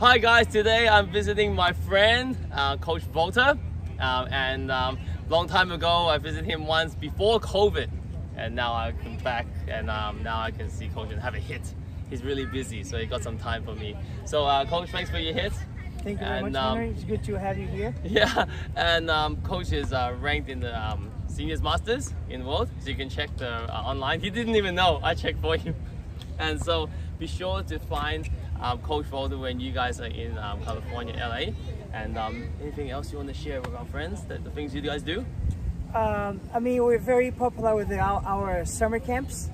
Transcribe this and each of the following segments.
Hi guys, today I'm visiting my friend, uh, Coach Valter. Um, and um, long time ago, I visited him once before COVID. And now I come back and um, now I can see Coach and have a hit. He's really busy, so he got some time for me. So uh, Coach, thanks for your hit. Thank you very And, much, um, Henry. It's good to have you here. Yeah, and um, Coach is uh, ranked in the um, seniors masters in world, so you can check the uh, online. He didn't even know. I checked for him, and so be sure to find um, Coach Valter when you guys are in um, California, LA. And um, anything else you want to share with our friends? The, the things you guys do? Um, I mean, we're very popular with the, our, our summer camps,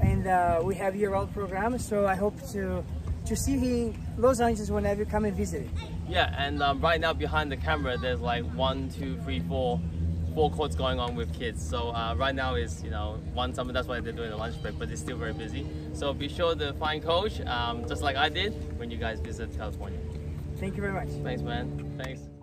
and uh, we have year-round programs. So I hope to to see Los Angeles whenever you come and visit. Yeah, and um, right now behind the camera, there's like one, two, three, four, four courts going on with kids. So uh, right now is you know one summer. That's why they're doing the lunch break, but it's still very busy. So be sure to find coach, um, just like I did when you guys visit California. Thank you very much. Thanks, man. Thanks.